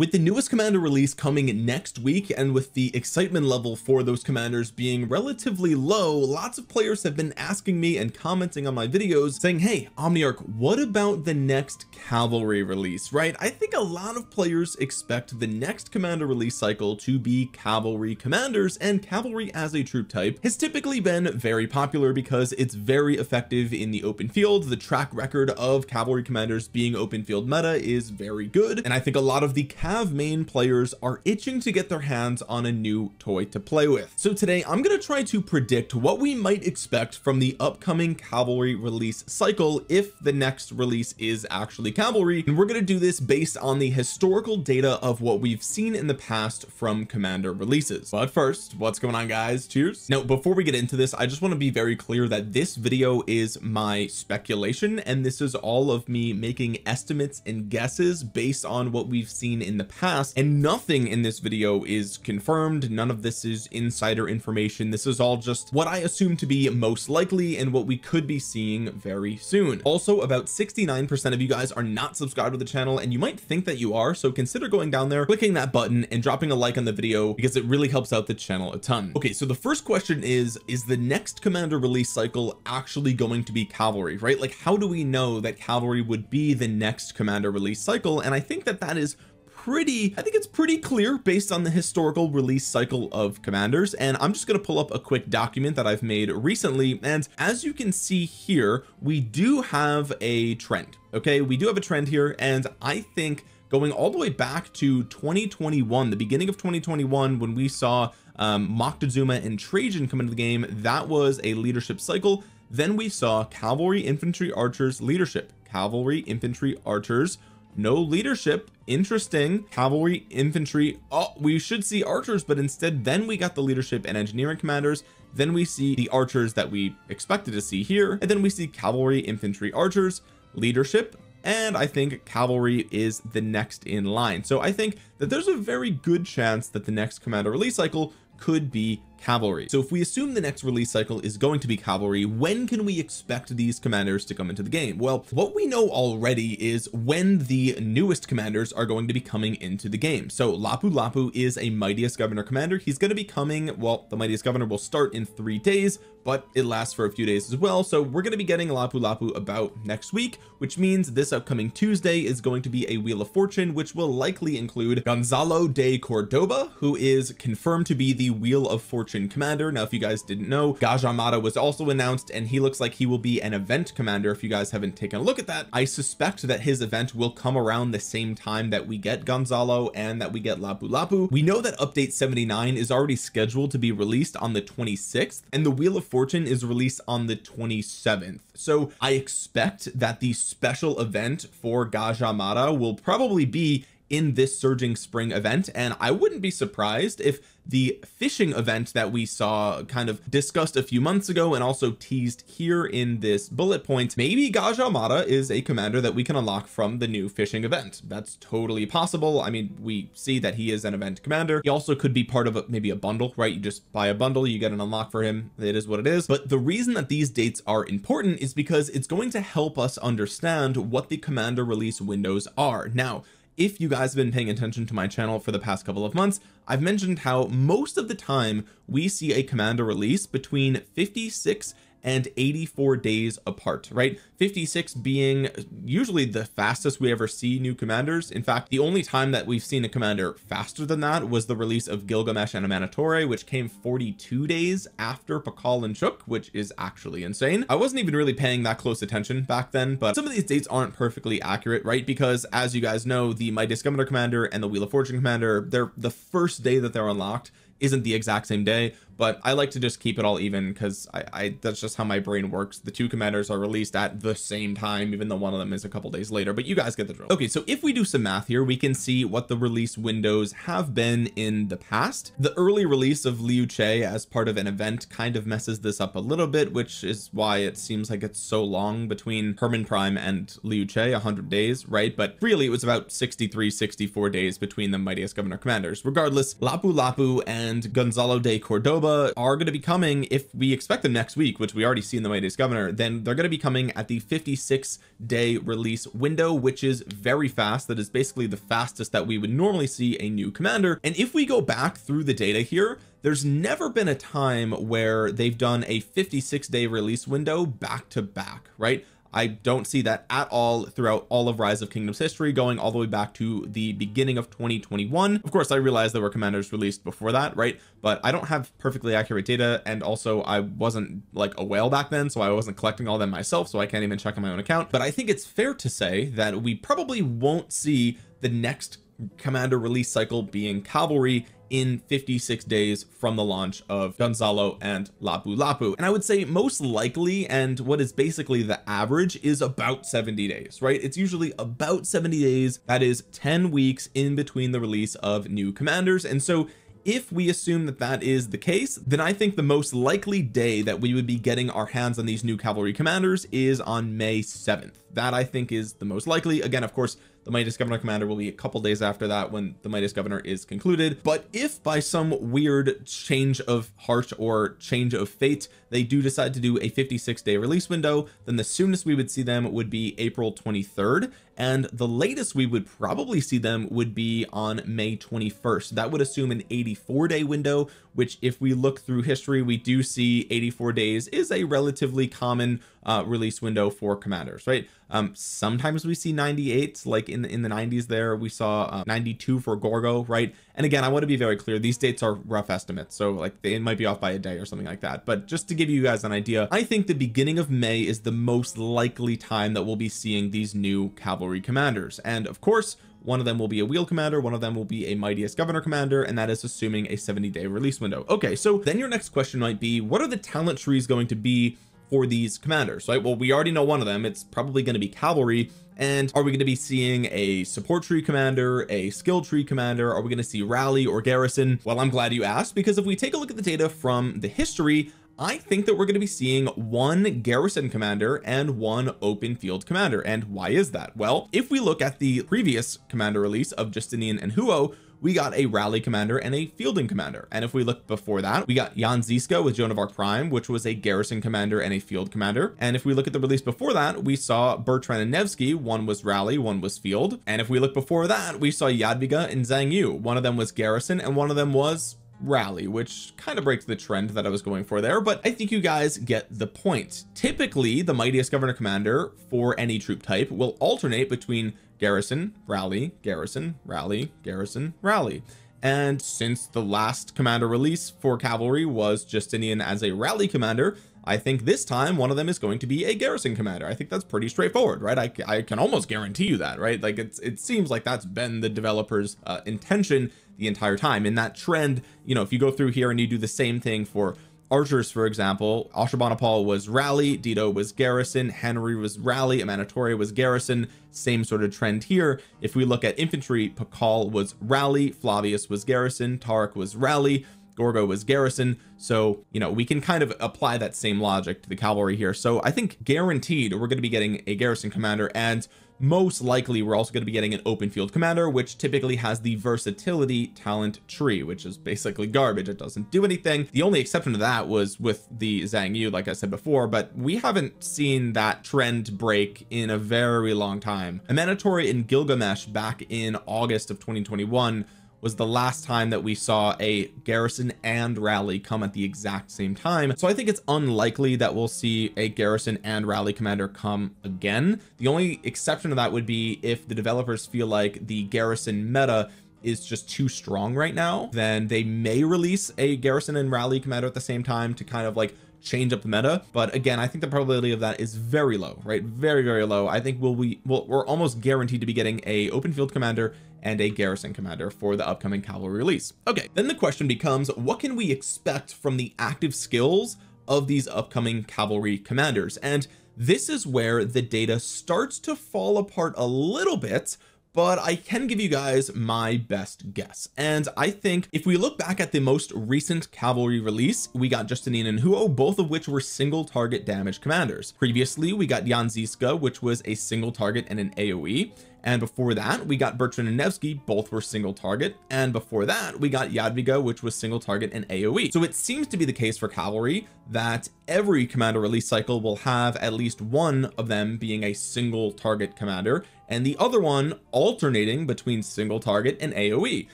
with the newest commander release coming next week and with the excitement level for those commanders being relatively low lots of players have been asking me and commenting on my videos saying hey Omniarch what about the next cavalry release? Right? I think a lot of players expect the next commander release cycle to be cavalry commanders and cavalry as a troop type has typically been very popular because it's very effective in the open field. The track record of cavalry commanders being open field meta is very good and I think a lot of the cav main players are itching to get their hands on a new toy to play with. So today I'm going to try to predict what we might expect from the upcoming cavalry release cycle if the next release is actually cavalry. And we're going to do this based on the historical data of what we've seen in the past from commander releases. But first what's going on guys? Cheers. Now before we get into this I just want to be very clear that this video is my speculation and this is all of me making estimates and guesses based on what we've seen in the past and nothing in this video is confirmed. None of this is insider information. This is all just what I assume to be most likely and what we could be seeing very soon. Also about 69% of you guys are not subscribed to the channel and you might think that you are so consider going down there clicking that button and dropping a like on the video because it really helps out the channel a ton. Okay so the first question is is the next commander release cycle actually going to be cavalry right? Like how do we know that cavalry would be the next commander release cycle? And I think that that is pretty I think it's pretty clear based on the historical release cycle of commanders and I'm just going to pull up a quick document that I've made recently and as you can see here we do have a trend okay? We do have a trend here and I think going all the way back to 2021 the beginning of 2021 when we saw um, Moctezuma and Trajan come into the game that was a leadership cycle. Then we saw cavalry infantry archers leadership. Cavalry infantry archers no leadership interesting cavalry infantry. Oh we should see archers but instead then we got the leadership and engineering commanders. Then we see the archers that we expected to see here and then we see cavalry infantry archers leadership and I think cavalry is the next in line. So I think that there's a very good chance that the next commander release cycle could be cavalry. So if we assume the next release cycle is going to be cavalry when can we expect these commanders to come into the game? Well what we know already is when the newest commanders are going to be coming into the game. So Lapu Lapu is a mightiest governor commander. He's going to be coming well the mightiest governor will start in three days but it lasts for a few days as well. So we're going to be getting Lapu Lapu about next week which means this upcoming Tuesday is going to be a wheel of fortune which will likely include Gonzalo de Cordoba who is confirmed to be the wheel of fortune fortune commander. Now if you guys didn't know Gajah was also announced and he looks like he will be an event commander if you guys haven't taken a look at that. I suspect that his event will come around the same time that we get Gonzalo and that we get Lapu Lapu. We know that update 79 is already scheduled to be released on the 26th and the wheel of fortune is released on the 27th so I expect that the special event for Gajah will probably be in this surging spring event and I wouldn't be surprised if the fishing event that we saw kind of discussed a few months ago and also teased here in this bullet point. Maybe Gajah is a commander that we can unlock from the new fishing event. That's totally possible. I mean we see that he is an event commander. He also could be part of a, maybe a bundle right? You just buy a bundle you get an unlock for him. It is what it is. But the reason that these dates are important is because it's going to help us understand what the commander release windows are. Now if you guys have been paying attention to my channel for the past couple of months I've mentioned how most of the time we see a commander release between 56 and 84 days apart right? 56 being usually the fastest we ever see new commanders. In fact the only time that we've seen a commander faster than that was the release of Gilgamesh and Amanitore which came 42 days after Pakal and Chuk which is actually insane. I wasn't even really paying that close attention back then but some of these dates aren't perfectly accurate right? Because as you guys know the Mightiest Governor Commander and the Wheel of Fortune Commander they're the first day that they're unlocked isn't the exact same day but I like to just keep it all even because I, I that's just how my brain works. The two commanders are released at the same time even though one of them is a couple days later but you guys get the drill. Okay so if we do some math here we can see what the release windows have been in the past. The early release of Liu Che as part of an event kind of messes this up a little bit which is why it seems like it's so long between Herman Prime and Liu Che 100 days right? But really it was about 63 64 days between the mightiest governor commanders. Regardless Lapu Lapu and Gonzalo de Cordoba Are going to be coming if we expect them next week which we already see in the Mightiest Governor then they're going to be coming at the 56 day release window which is very fast. That is basically the fastest that we would normally see a new commander. And if we go back through the data here there's never been a time where they've done a 56 day release window back to back right I don't see that at all throughout all of rise of kingdoms history going all the way back to the beginning of 2021 of course I realize there were commanders released before that right? But I don't have perfectly accurate data and also I wasn't like a whale back then so I wasn't collecting all them myself so I can't even check on my own account. But I think it's fair to say that we probably won't see the next commander release cycle being cavalry in 56 days from the launch of Gonzalo and Lapu Lapu. And I would say most likely and what is basically the average is about 70 days right? It's usually about 70 days that is 10 weeks in between the release of new commanders. And so if we assume that that is the case then I think the most likely day that we would be getting our hands on these new cavalry commanders is on May 7th that I think is the most likely. Again of course the Mightiest Governor Commander will be a couple days after that when the Mightiest Governor is concluded. But if by some weird change of heart or change of fate they do decide to do a 56 day release window then the soonest we would see them would be April 23rd and the latest we would probably see them would be on May 21st that would assume an 84 day window which if we look through history we do see 84 days is a relatively common uh, release window for commanders right? Um sometimes we see 98 like in the in the 90s there we saw uh, 92 for Gorgo right? And again I want to be very clear these dates are rough estimates so like they might be off by a day or something like that. But just to give you guys an idea I think the beginning of May is the most likely time that we'll be seeing these new cavalry commanders. And of course one of them will be a wheel commander one of them will be a mightiest governor commander and that is assuming a 70 day release window. Okay so then your next question might be what are the talent trees going to be for these commanders right? Well we already know one of them. It's probably going to be cavalry. And are we going to be seeing a support tree commander a skill tree commander? Are we going to see rally or garrison? Well I'm glad you asked because if we take a look at the data from the history I think that we're going to be seeing one garrison commander and one open field commander. And why is that? Well if we look at the previous commander release of Justinian and Huo we got a rally commander and a fielding commander. And if we look before that we got Jan Zizka with Joan of Arc Prime which was a garrison commander and a field commander. And if we look at the release before that we saw Bertrand and Nevsky. One was rally one was field. And if we look before that we saw Jadwiga and Xiang Yu. One of them was garrison and one of them was rally which kind of breaks the trend that I was going for there. But I think you guys get the point. Typically the mightiest governor commander for any troop type will alternate between garrison rally garrison rally garrison rally. And since the last commander release for cavalry was Justinian as a rally commander I think this time one of them is going to be a garrison commander. I think that's pretty straightforward right? I, I can almost guarantee you that right? Like it's it seems like that's been the developers uh, intention the entire time. And that trend you know if you go through here and you do the same thing for archers for example Ashurbanipal was rally Dido was garrison Henry was rally Amanitore was garrison. Same sort of trend here. If we look at infantry Pakal was rally Flavius was garrison Tariq was rally Gorgo was garrison. So you know we can kind of apply that same logic to the cavalry here. So I think guaranteed we're going to be getting a garrison commander and most likely we're also going to be getting an open field commander which typically has the versatility talent tree which is basically garbage. It doesn't do anything. The only exception to that was with the Xiang Yu like I said before but we haven't seen that trend break in a very long time. Amanitore in Gilgamesh back in August of 2021 was the last time that we saw a garrison and rally come at the exact same time. So I think it's unlikely that we'll see a garrison and rally commander come again. The only exception to that would be if the developers feel like the garrison meta is just too strong right now then they may release a garrison and rally commander at the same time to kind of like change up the meta but again I think the probability of that is very low right? Very very low. I think we'll we will we're almost guaranteed to be getting a open field commander and a garrison commander for the upcoming cavalry release. Okay then the question becomes what can we expect from the active skills of these upcoming cavalry commanders? And this is where the data starts to fall apart a little bit but I can give you guys my best guess. And I think if we look back at the most recent cavalry release we got Justinian and Huo both of which were single target damage commanders. Previously we got Jan Zizka which was a single target and an AoE and before that we got Bertrand and Nevsky both were single target. And before that we got Jadwiga which was single target and AoE so it seems to be the case for cavalry that every commander release cycle will have at least one of them being a single target commander and the other one alternating between single target and AoE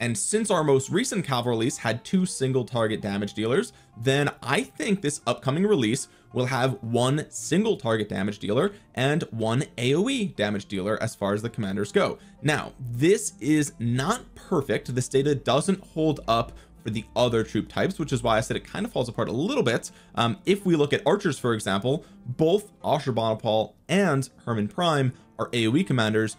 and since our most recent cavalry release had two single target damage dealers then I think this upcoming release will have one single target damage dealer and one AoE damage dealer as far as the commanders go. Now this is not perfect. This data doesn't hold up for the other troop types which is why I said it kind of falls apart a little bit. Um, if we look at archers for example both Ashurbanipal and Herman Prime are AoE commanders.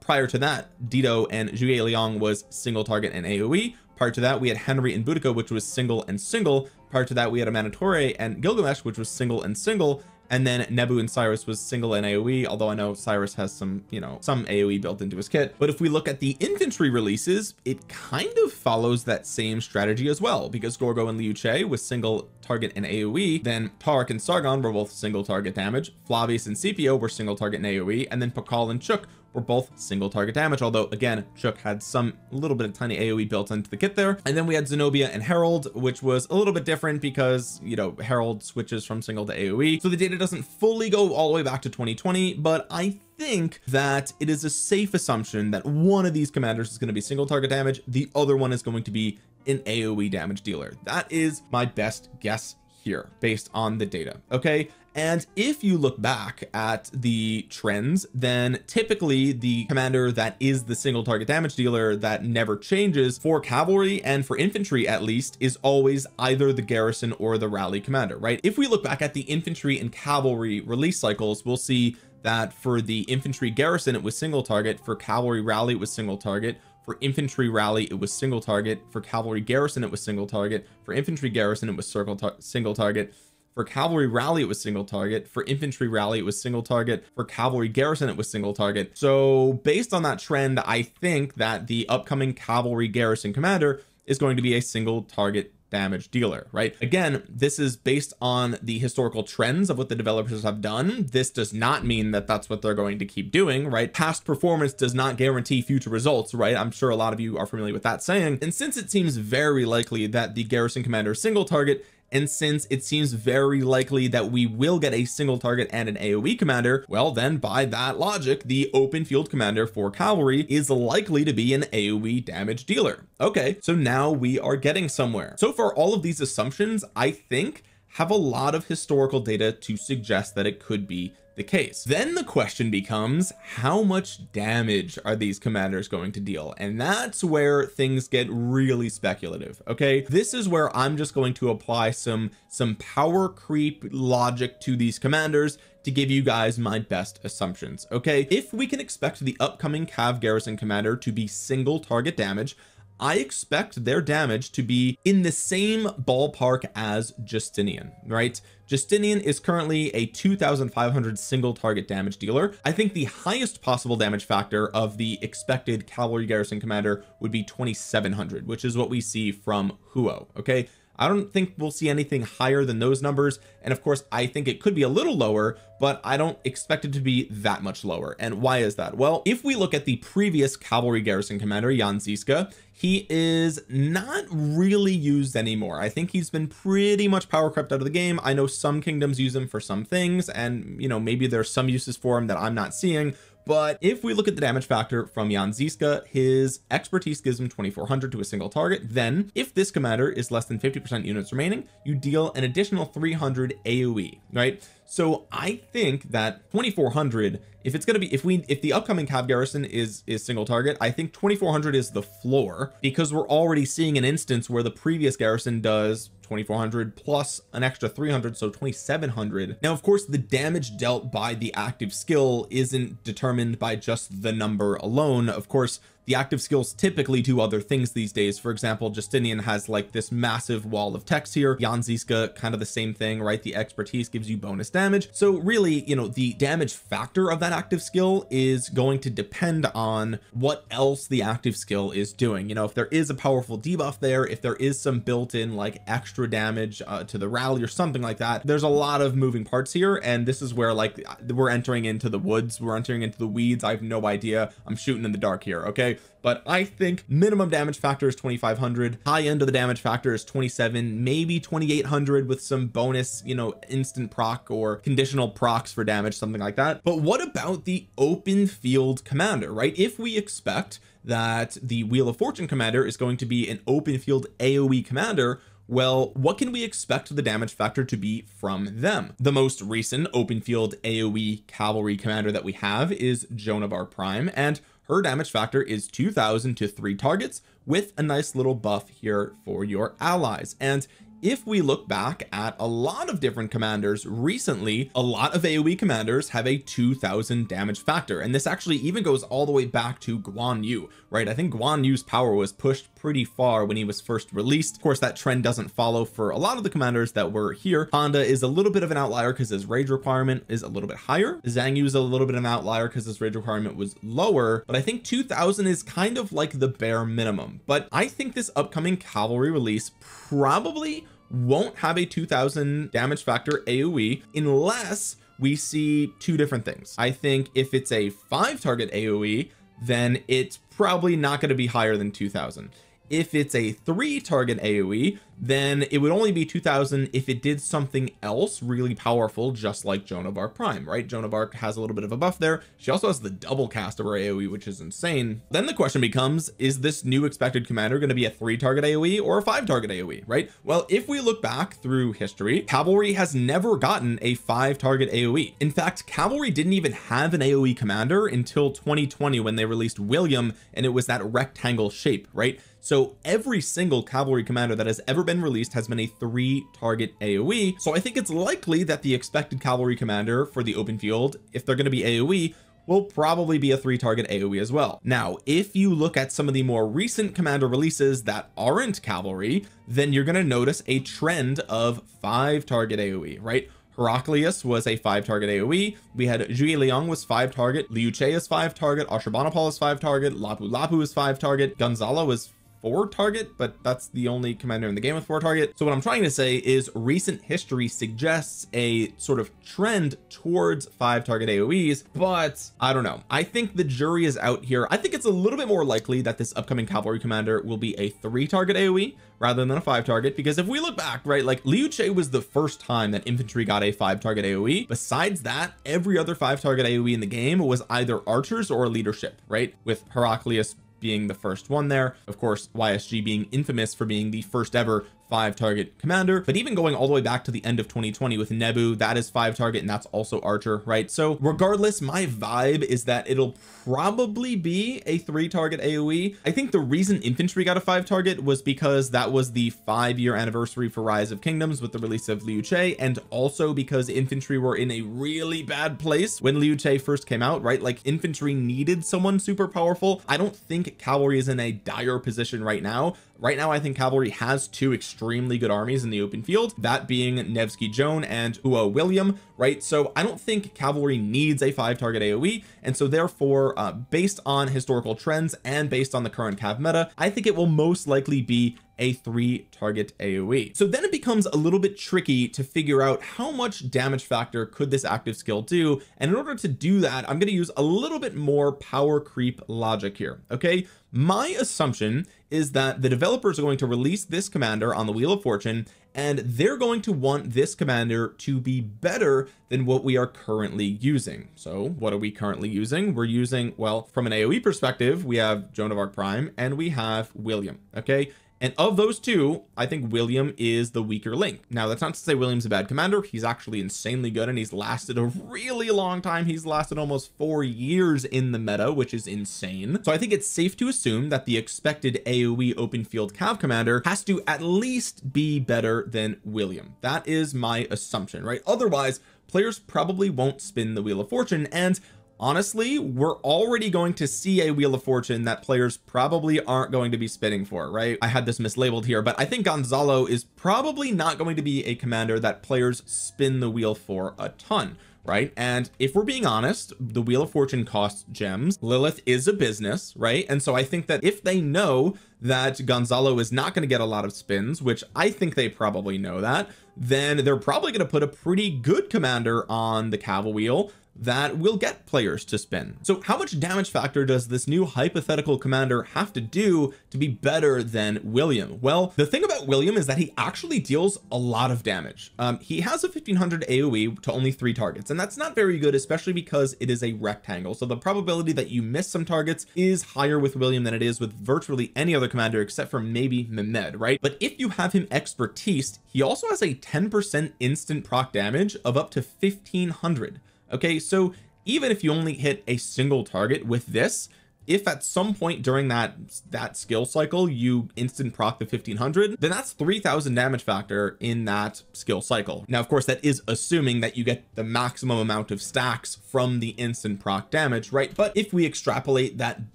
Prior to that Dido and Zhuge Liang was single target and AoE prior to that we had Henry and Boudica which was single and single. Prior to that we had a Amanitore and Gilgamesh which was single and single. And then Nebu and Cyrus was single and AoE although I know Cyrus has some you know some AoE built into his kit. But if we look at the infantry releases it kind of follows that same strategy as well because Gorgo and Liu Che was single target and AoE then Tark and Sargon were both single target damage Flavius and Scipio were single target and AoE and then Pakal and Chuuk were both single target damage although again Chuuk had some little bit of tiny AoE built into the kit there. And then we had Zenobia and Harald which was a little bit different because you know Harald switches from single to AoE so the data doesn't fully go all the way back to 2020 but I think that it is a safe assumption that one of these commanders is going to be single target damage the other one is going to be an AoE damage dealer. That is my best guess here based on the data okay and if you look back at the trends then typically the commander that is the single target damage dealer that never changes for cavalry and for infantry at least is always either the garrison or the rally commander right? If we look back at the infantry and cavalry release cycles we'll see that for the infantry garrison it was single target for cavalry rally it was single target for infantry rally it was single target for cavalry garrison it was single target for infantry garrison it was circle tar single target for cavalry rally it was single target. For infantry rally it was single target. For cavalry garrison it was single target. So based on that trend I think that the upcoming cavalry garrison commander is going to be a single target damage dealer right? Again this is based on the historical trends of what the developers have done. This does not mean that that's what they're going to keep doing right? Past performance does not guarantee future results right? I'm sure a lot of you are familiar with that saying. And since it seems very likely that the garrison commander single target and since it seems very likely that we will get a single target and an AoE commander. Well then by that logic the open field commander for cavalry is likely to be an AoE damage dealer. Okay so now we are getting somewhere. So far all of these assumptions I think have a lot of historical data to suggest that it could be the case. Then the question becomes how much damage are these commanders going to deal? And that's where things get really speculative okay? This is where I'm just going to apply some some power creep logic to these commanders to give you guys my best assumptions okay? If we can expect the upcoming cav garrison commander to be single target damage I expect their damage to be in the same ballpark as Justinian right Justinian is currently a 2500 single target damage dealer. I think the highest possible damage factor of the expected cavalry garrison commander would be 2700 which is what we see from Huo okay I don't think we'll see anything higher than those numbers. And of course I think it could be a little lower but I don't expect it to be that much lower. And why is that? Well if we look at the previous cavalry garrison commander Jan Zizka he is not really used anymore. I think he's been pretty much power crept out of the game. I know some kingdoms use him for some things and you know maybe there's some uses for him that I'm not seeing but if we look at the damage factor from Jan Zizka his expertise gives him 2400 to a single target. Then if this commander is less than 50 percent units remaining you deal an additional 300 AoE right so I think that 2400 if it's going to be if we if the upcoming cav garrison is is single target I think 2400 is the floor because we're already seeing an instance where the previous garrison does 2400 plus an extra 300 so 2700 now of course the damage dealt by the active skill isn't determined by just the number alone. Of course the active skills typically do other things these days. For example Justinian has like this massive wall of text here. Jan Zizka kind of the same thing right? The expertise gives you bonus damage. So really you know the damage factor of that active skill is going to depend on what else the active skill is doing. You know if there is a powerful debuff there if there is some built-in like extra damage uh, to the rally or something like that there's a lot of moving parts here. And this is where like we're entering into the woods. We're entering into the weeds. I have no idea. I'm shooting in the dark here okay but I think minimum damage factor is 2500 high end of the damage factor is 27 maybe 2800 with some bonus you know instant proc or conditional procs for damage something like that. But what about the open field commander right? If we expect that the wheel of fortune commander is going to be an open field aoe commander well what can we expect the damage factor to be from them? The most recent open field aoe cavalry commander that we have is joan of arc prime and her damage factor is 2000 to three targets with a nice little buff here for your allies. And if we look back at a lot of different commanders recently a lot of AoE commanders have a 2000 damage factor. And this actually even goes all the way back to Guan Yu right? I think Guan Yu's power was pushed pretty far when he was first released. Of course that trend doesn't follow for a lot of the commanders that were here. Honda is a little bit of an outlier because his rage requirement is a little bit higher. Xiang Yu is a little bit of an outlier because his rage requirement was lower but I think 2000 is kind of like the bare minimum. But I think this upcoming cavalry release probably won't have a 2000 damage factor AoE unless we see two different things. I think if it's a five target AoE then it's probably not going to be higher than 2000 if it's a three target AoE then it would only be 2000 if it did something else really powerful just like Joan of Arc Prime right? Joan of Arc has a little bit of a buff there. She also has the double cast of her AoE which is insane. Then the question becomes is this new expected commander going to be a three target AoE or a five target AoE right? Well if we look back through history cavalry has never gotten a five target AoE in fact cavalry didn't even have an AoE commander until 2020 when they released William and it was that rectangle shape right so every single cavalry commander that has ever been released has been a three target AoE so I think it's likely that the expected cavalry commander for the open field if they're going to be AoE will probably be a three target AoE as well. Now if you look at some of the more recent commander releases that aren't cavalry then you're going to notice a trend of five target AoE right? Heraclius was a five target AoE we had Zhuge Liang was five target. Liu Che is five target. Ashurbanipal is five target. Lapu Lapu is five target. Gonzalo was four target but that's the only commander in the game with four target. So what I'm trying to say is recent history suggests a sort of trend towards five target AoEs but I don't know. I think the jury is out here. I think it's a little bit more likely that this upcoming cavalry commander will be a three target AoE rather than a five target because if we look back right like Liu Che was the first time that infantry got a five target AoE besides that every other five target AoE in the game was either archers or leadership right with Heraclius being the first one there. Of course YSG being infamous for being the first ever five target commander but even going all the way back to the end of 2020 with Nebu that is five target and that's also Archer right? So regardless my vibe is that it'll probably be a three target AoE I think the reason infantry got a five target was because that was the five year anniversary for rise of kingdoms with the release of Liu Che and also because infantry were in a really bad place when Liu Che first came out right? Like infantry needed someone super powerful. I don't think cavalry is in a dire position right now right now I think cavalry has two extremely good armies in the open field that being Nevsky Joan and Huo William right? So I don't think cavalry needs a five target AoE and so therefore uh, based on historical trends and based on the current cav meta I think it will most likely be a three target AoE so then it becomes a little bit tricky to figure out how much damage factor could this active skill do. And in order to do that I'm going to use a little bit more power creep logic here okay? My assumption is that the developers are going to release this commander on the wheel of fortune and they're going to want this commander to be better than what we are currently using. So what are we currently using? We're using well from an AoE perspective we have Joan of Arc Prime and we have William okay and of those two I think William is the weaker link. Now that's not to say William's a bad commander. He's actually insanely good and he's lasted a really long time. He's lasted almost four years in the meta which is insane. So I think it's safe to assume that the expected AoE open field cav commander has to at least be better than William. That is my assumption right? Otherwise players probably won't spin the wheel of fortune and honestly we're already going to see a wheel of fortune that players probably aren't going to be spinning for right? I had this mislabeled here but I think Gonzalo is probably not going to be a commander that players spin the wheel for a ton right? And if we're being honest the wheel of fortune costs gems. Lilith is a business right? And so I think that if they know that Gonzalo is not going to get a lot of spins which I think they probably know that then they're probably going to put a pretty good commander on the caval wheel that will get players to spin. So how much damage factor does this new hypothetical commander have to do to be better than William? Well the thing about William is that he actually deals a lot of damage. Um, he has a 1500 AoE to only three targets and that's not very good especially because it is a rectangle. So the probability that you miss some targets is higher with William than it is with virtually any other commander except for maybe Mehmed right? But if you have him expertise he also has a 10 percent instant proc damage of up to 1500 okay so even if you only hit a single target with this if at some point during that that skill cycle you instant proc the 1500 then that's 3000 damage factor in that skill cycle. Now of course that is assuming that you get the maximum amount of stacks from the instant proc damage right? But if we extrapolate that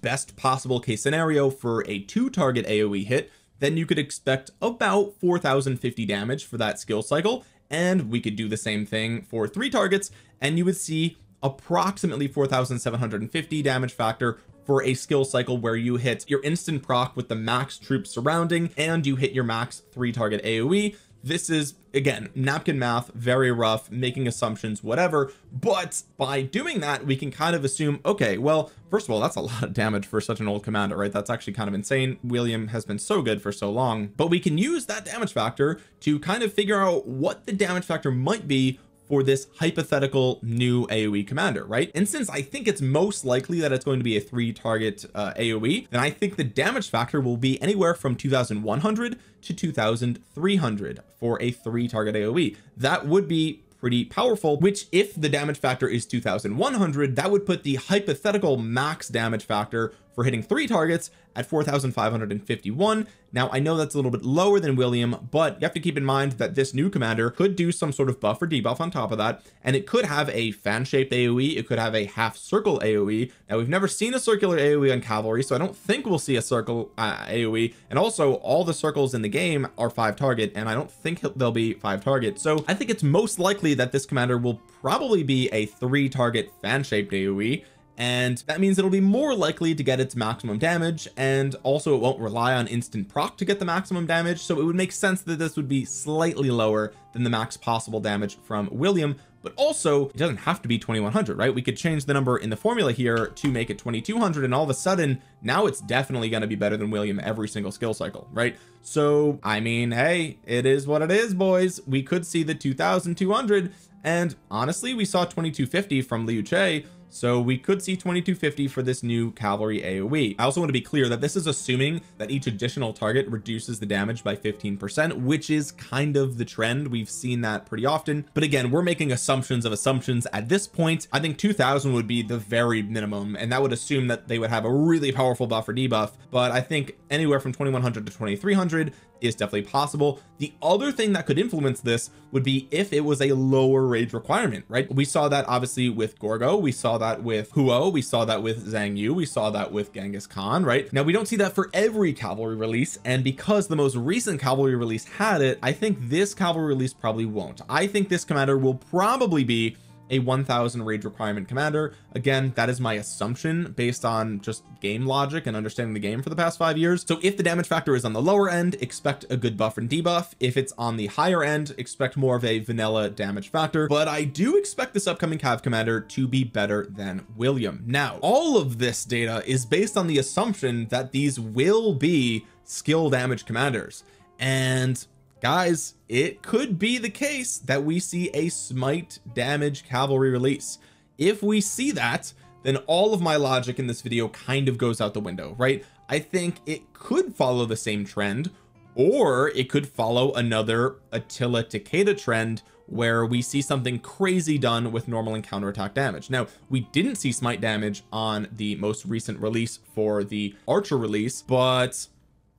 best possible case scenario for a two target AoE hit then you could expect about 4050 damage for that skill cycle and we could do the same thing for three targets and you would see approximately 4750 damage factor for a skill cycle where you hit your instant proc with the max troops surrounding and you hit your max three target AoE this is again napkin math very rough making assumptions whatever. But by doing that we can kind of assume okay well first of all that's a lot of damage for such an old commander right? That's actually kind of insane. William has been so good for so long. But we can use that damage factor to kind of figure out what the damage factor might be for this hypothetical new AoE commander right? And since I think it's most likely that it's going to be a three target uh, AoE then I think the damage factor will be anywhere from 2100 to 2300 for a three target AoE that would be pretty powerful which if the damage factor is 2100 that would put the hypothetical max damage factor for hitting three targets at 4551 now I know that's a little bit lower than William but you have to keep in mind that this new commander could do some sort of buff or debuff on top of that and it could have a fan shaped AoE it could have a half circle AoE now we've never seen a circular AoE on cavalry so I don't think we'll see a circle uh, AoE and also all the circles in the game are five target and I don't think they'll be five target. So I think it's most likely that this commander will probably be a three target fan shaped AoE and that means it'll be more likely to get its maximum damage and also it won't rely on instant proc to get the maximum damage so it would make sense that this would be slightly lower than the max possible damage from William but also it doesn't have to be 2100 right? We could change the number in the formula here to make it 2200 and all of a sudden now it's definitely going to be better than William every single skill cycle right? So I mean hey it is what it is boys. We could see the 2200 and honestly we saw 2250 from Liu Che so we could see 2250 for this new cavalry AoE I also want to be clear that this is assuming that each additional target reduces the damage by 15 percent which is kind of the trend. We've seen that pretty often. But again we're making assumptions of assumptions at this point. I think 2000 would be the very minimum and that would assume that they would have a really powerful buff or debuff. But I think anywhere from 2100 to 2300 is definitely possible. The other thing that could influence this would be if it was a lower rage requirement right? We saw that obviously with Gorgo. We saw that with Huo. We saw that with Xiang Yu. We saw that with Genghis Khan right? Now we don't see that for every cavalry release and because the most recent cavalry release had it I think this cavalry release probably won't. I think this commander will probably be a 1000 rage requirement commander. Again that is my assumption based on just game logic and understanding the game for the past five years. So if the damage factor is on the lower end expect a good buff and debuff. If it's on the higher end expect more of a vanilla damage factor. But I do expect this upcoming cav commander to be better than William. Now all of this data is based on the assumption that these will be skill damage commanders. And guys it could be the case that we see a smite damage cavalry release. If we see that then all of my logic in this video kind of goes out the window right? I think it could follow the same trend or it could follow another Attila Takeda trend where we see something crazy done with normal and counterattack damage. Now we didn't see smite damage on the most recent release for the archer release but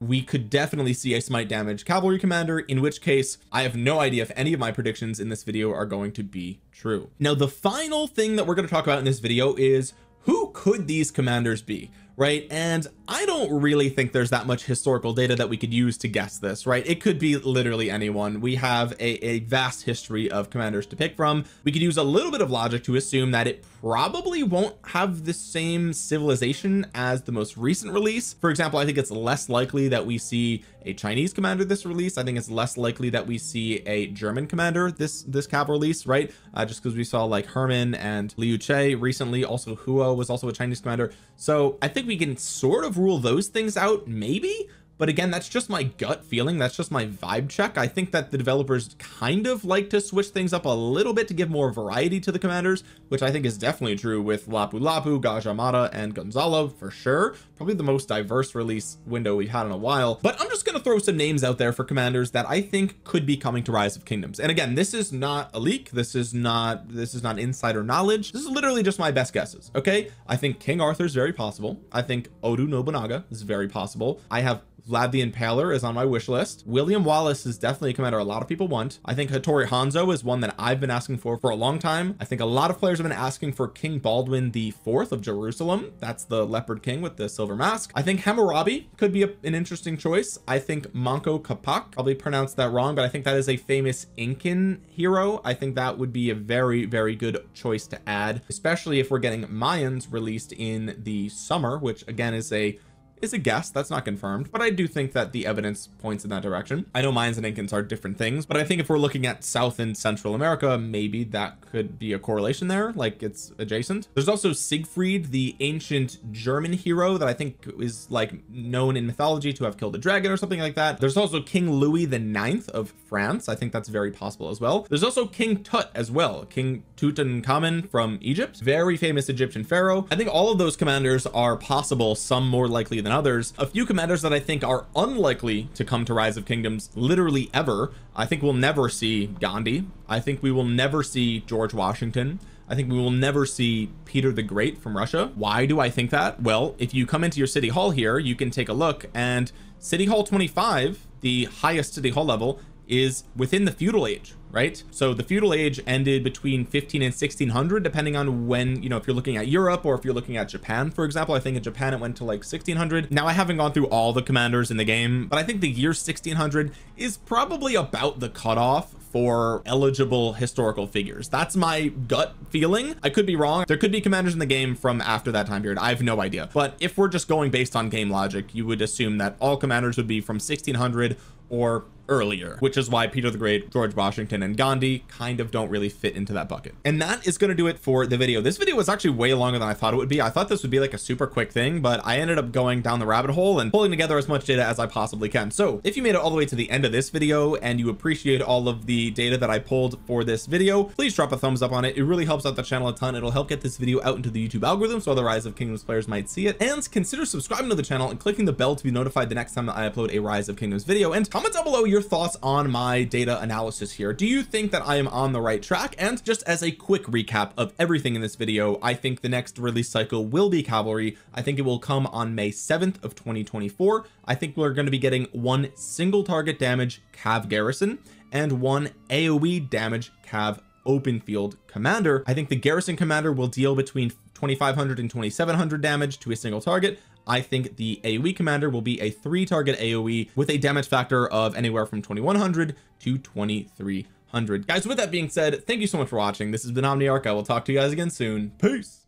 we could definitely see a smite damage cavalry commander in which case I have no idea if any of my predictions in this video are going to be true. Now the final thing that we're going to talk about in this video is who could these commanders be right? And I don't really think there's that much historical data that we could use to guess this right? It could be literally anyone. We have a, a vast history of commanders to pick from. We could use a little bit of logic to assume that it probably won't have the same civilization as the most recent release. For example I think it's less likely that we see a Chinese commander this release. I think it's less likely that we see a German commander this this cap release right? Uh, just because we saw like Herman and Liu Che recently. Also Huo was also a Chinese commander. So I think we can sort of rule those things out maybe but again that's just my gut feeling. That's just my vibe check. I think that the developers kind of like to switch things up a little bit to give more variety to the commanders which I think is definitely true with Lapu Lapu Gajah Mada and Gonzalo for sure. Probably the most diverse release window we've had in a while. But I'm just gonna throw some names out there for commanders that I think could be coming to rise of kingdoms. And again this is not a leak. This is not this is not insider knowledge. This is literally just my best guesses okay? I think King Arthur is very possible. I think Oda Nobunaga is very possible. I have Vlad the Impaler is on my wish list. William Wallace is definitely a commander a lot of people want. I think Hattori Hanzo is one that I've been asking for for a long time. I think a lot of players have been asking for King Baldwin the fourth of Jerusalem. That's the leper king with the silver mask. I think Hammurabi could be a, an interesting choice. I think Manco Capac probably pronounced that wrong but I think that is a famous Incan hero. I think that would be a very very good choice to add especially if we're getting Mayans released in the summer which again is a is a guess that's not confirmed but I do think that the evidence points in that direction. I know Mayans and Incans are different things but I think if we're looking at South and Central America maybe that could be a correlation there like it's adjacent. There's also Siegfried the ancient German hero that I think is like known in mythology to have killed a dragon or something like that. There's also King Louis the ninth of France. I think that's very possible as well. There's also King Tut as well King Tutankhamun from Egypt. Very famous Egyptian pharaoh. I think all of those commanders are possible some more likely than than others. A few commanders that I think are unlikely to come to rise of kingdoms literally ever I think we'll never see Gandhi. I think we will never see George Washington. I think we will never see Peter the Great from Russia. Why do I think that? Well if you come into your city hall here you can take a look and city hall 25 the highest city hall level is within the feudal age right? So the feudal age ended between 15 and 1600 depending on when you know if you're looking at Europe or if you're looking at Japan for example. I think in Japan it went to like 1600 now I haven't gone through all the commanders in the game but I think the year 1600 is probably about the cutoff for eligible historical figures. That's my gut feeling. I could be wrong. There could be commanders in the game from after that time period. I have no idea. But if we're just going based on game logic you would assume that all commanders would be from 1600 or earlier which is why Peter the Great George Washington and Gandhi kind of don't really fit into that bucket. And that is going to do it for the video. This video was actually way longer than I thought it would be. I thought this would be like a super quick thing but I ended up going down the rabbit hole and pulling together as much data as I possibly can. So if you made it all the way to the end of this video and you appreciate all of the data that I pulled for this video please drop a thumbs up on it. It really helps out the channel a ton. It'll help get this video out into the YouTube algorithm so other Rise of Kingdoms players might see it. And consider subscribing to the channel and clicking the bell to be notified the next time that I upload a Rise of Kingdoms video. And comment down below your thoughts on my data analysis here. Do you think that I am on the right track? And just as a quick recap of everything in this video I think the next release cycle will be cavalry. I think it will come on May 7th of 2024 I think we're going to be getting one single target damage cav garrison and one AoE damage cav open field commander. I think the garrison commander will deal between 2500 and 2700 damage to a single target I think the AoE commander will be a three target AoE with a damage factor of anywhere from 2100 to 2300 guys with that being said thank you so much for watching. This has been Omniarch. I will talk to you guys again soon. Peace